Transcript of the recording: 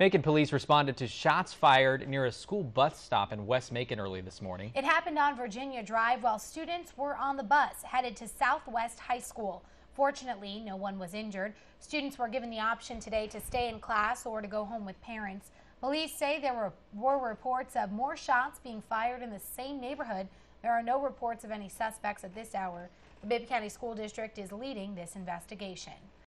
Macon police responded to shots fired near a school bus stop in West Macon early this morning. It happened on Virginia Drive while students were on the bus headed to Southwest High School. Fortunately, no one was injured. Students were given the option today to stay in class or to go home with parents. Police say there were, were reports of more shots being fired in the same neighborhood. There are no reports of any suspects at this hour. The Bibb County School District is leading this investigation.